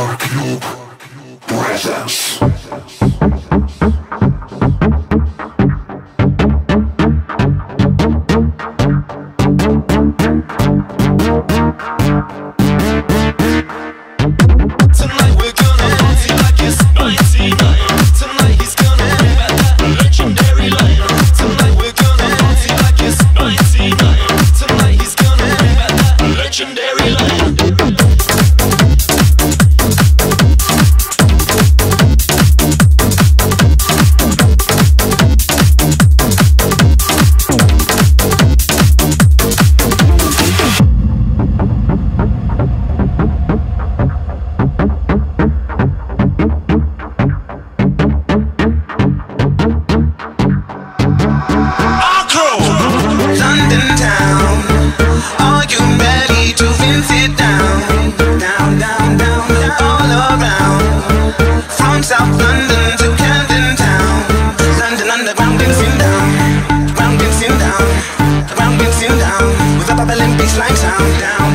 Cube presence. Sound down.